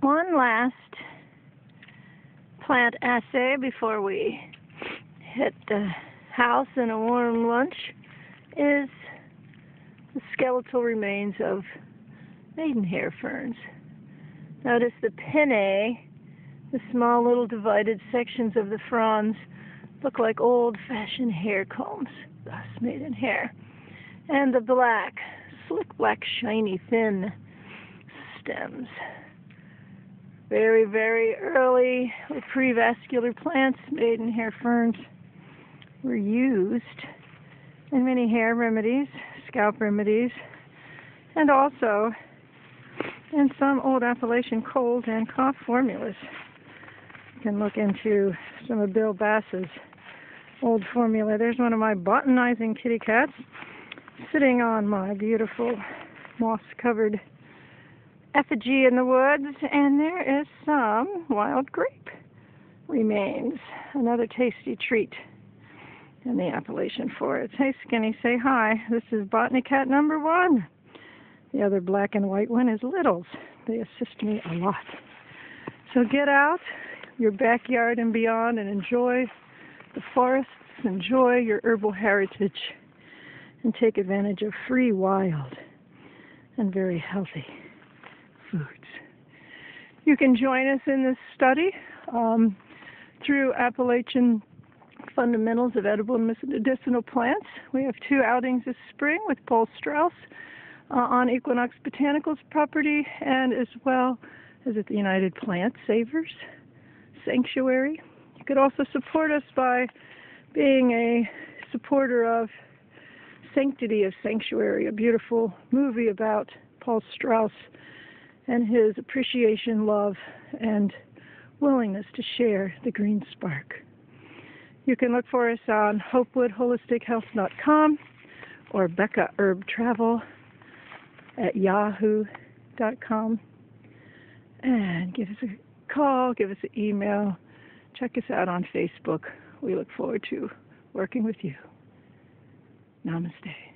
one last plant assay before we hit the house and a warm lunch is the skeletal remains of maidenhair ferns. Notice the pinnae, the small little divided sections of the fronds look like old-fashioned hair combs, thus maidenhair. And the black, slick black, shiny, thin stems very, very early prevascular plants, maidenhair ferns, were used in many hair remedies, scalp remedies, and also in some old Appalachian cold and cough formulas. You can look into some of Bill Bass's old formula. There's one of my botanizing kitty cats sitting on my beautiful moss-covered effigy in the woods, and there is some wild grape remains. Another tasty treat in the Appalachian forest. Hey, Skinny, say hi. This is Botany Cat number one. The other black and white one is Littles. They assist me a lot. So get out your backyard and beyond and enjoy the forests, enjoy your herbal heritage, and take advantage of free, wild, and very healthy foods. You can join us in this study um, through Appalachian Fundamentals of Edible and Medicinal Plants. We have two outings this spring with Paul Strauss uh, on Equinox Botanicals property and as well as at the United Plant Savers Sanctuary. You could also support us by being a supporter of Sanctity of Sanctuary, a beautiful movie about Paul Strauss and his appreciation, love, and willingness to share the green spark. You can look for us on hopewoodholistichealth.com or Becca Herb Travel at yahoo.com. And give us a call, give us an email, check us out on Facebook. We look forward to working with you. Namaste.